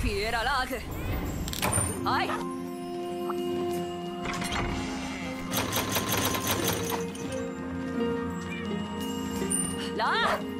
フィエララーグ。はい。ラー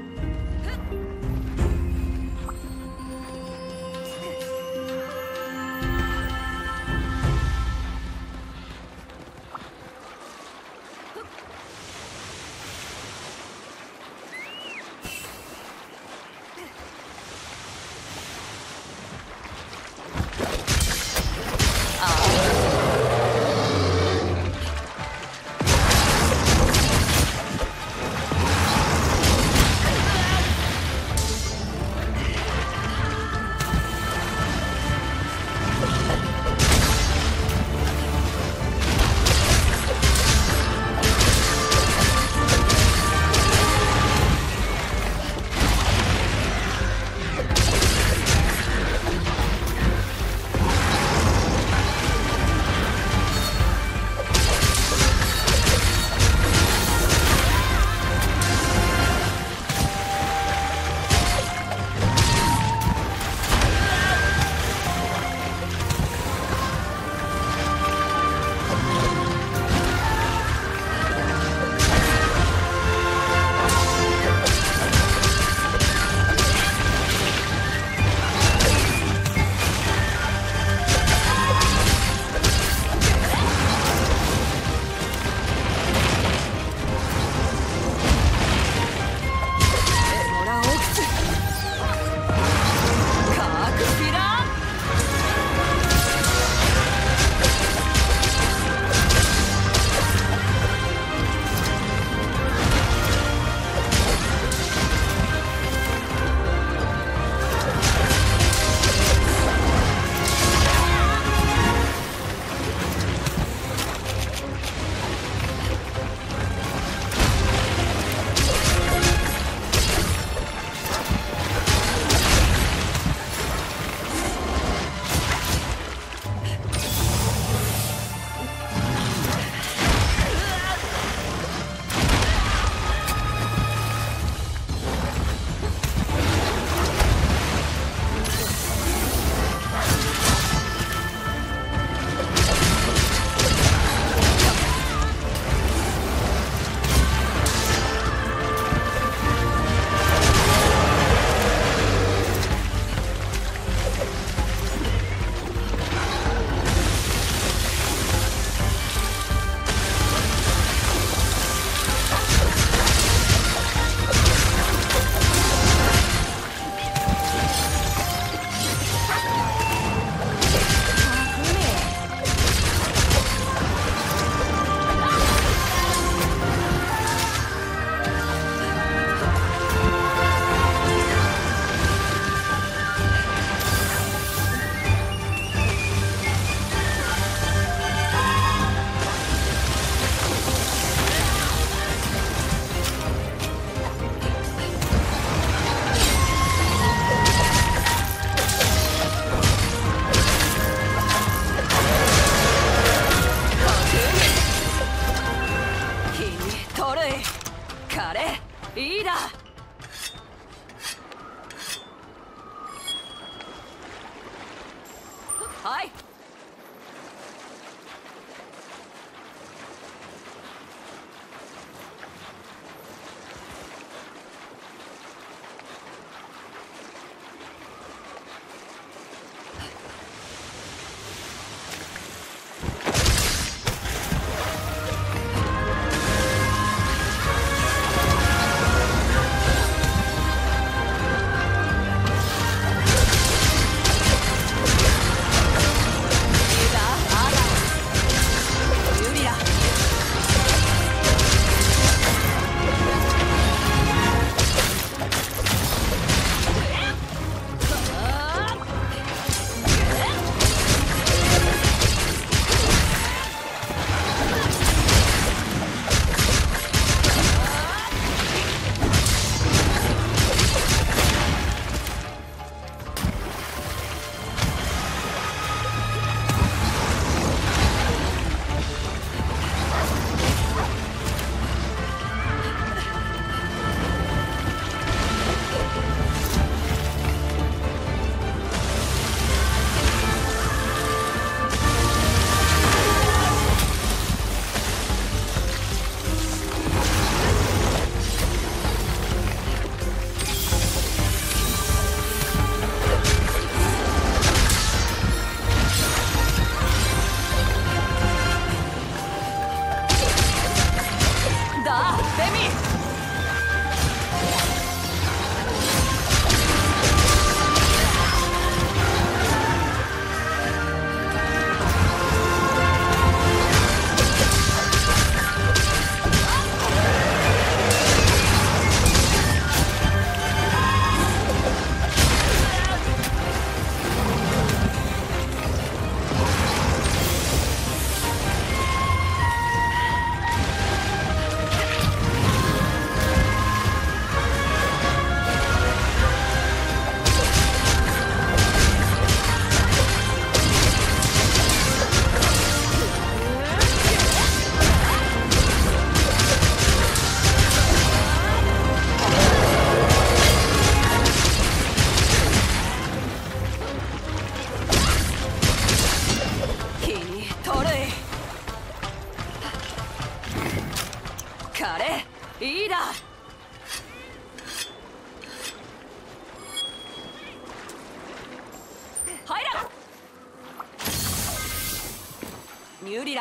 に有利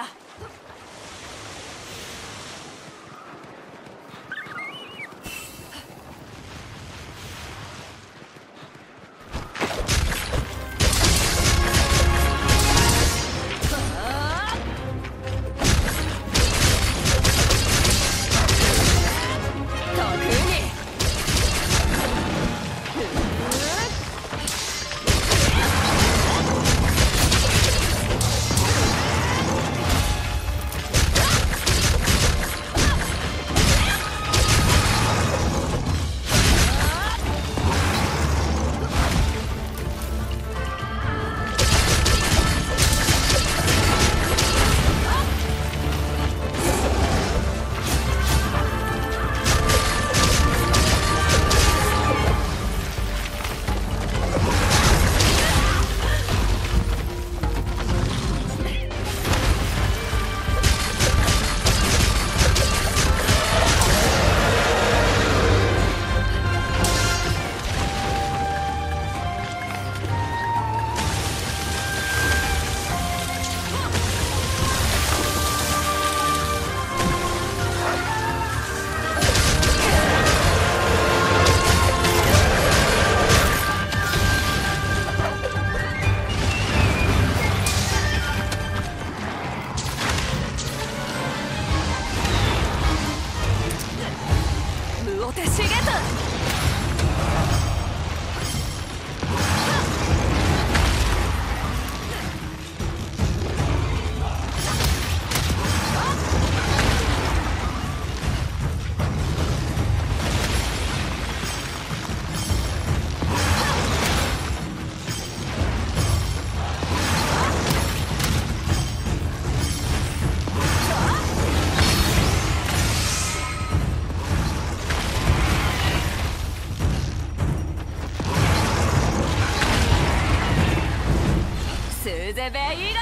スーゼベイラ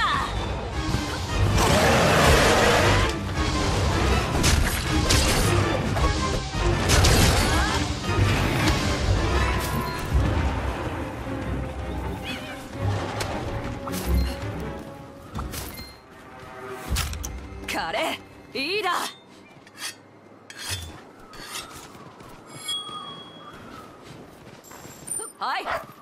カレーいいだはい。